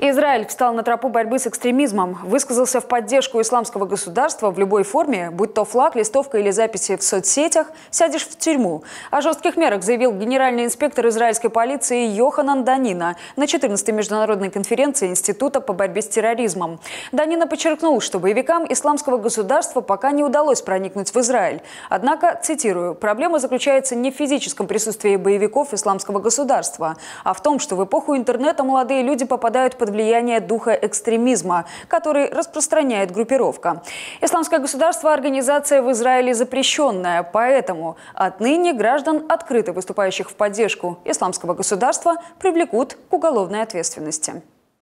Израиль встал на тропу борьбы с экстремизмом, высказался в поддержку исламского государства в любой форме, будь то флаг, листовка или записи в соцсетях, сядешь в тюрьму. О жестких мерах заявил генеральный инспектор израильской полиции Йоханан Данина на 14-й международной конференции Института по борьбе с терроризмом. Данина подчеркнул, что боевикам исламского государства пока не удалось проникнуть в Израиль. Однако, цитирую, проблема заключается не в физическом присутствии боевиков исламского государства, а в том, что в эпоху интернета молодые люди попадают под влияние духа экстремизма, который распространяет группировка. Исламское государство – организация в Израиле запрещенная, поэтому отныне граждан, открыто выступающих в поддержку исламского государства, привлекут к уголовной ответственности.